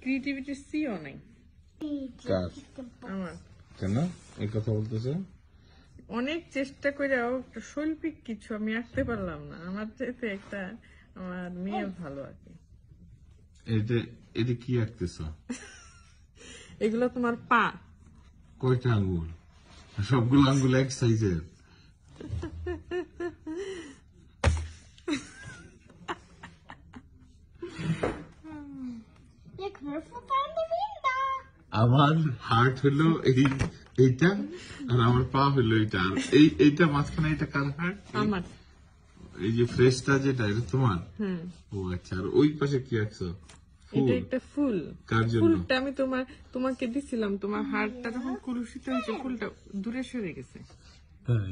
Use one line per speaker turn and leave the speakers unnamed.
ক্রিয়েটিভিটির CO নাই
কার
আমার।
কেন? এই কথা বলতেছে?
অনেক চেষ্টা করেও একটা শৈল্পিক কিছু আমি আঁকতে পারলাম না। আমার চাইতে একটা আমার মেয়ে ভালো আঁকে।
এটা এটা কি আঁকতেছ?
এগুলো তোমার পা।
কয়টা আঙ্গুল? সবগুলো আঙ্গুল এক সাইজের আমার হার্ট হলো এই এইটা আর আমার পা হলো এইটা। আর এই এইটা মাঝখানে এটা কার হার্ট
আমার।
এই যে ফ্রেশটা যেটা এটা তোমার? ও আচ্ছা আর ওই পাশে কি আঁকছো
এটা একটা ফুল।
কার জন্য?
ফুলটা আমি তোমার তোমাকে দিছিলাম তোমার হারটা যখন কুলুষিত হয়েছে ফুলটা দূরে সরে গেছে। হ্যাঁ।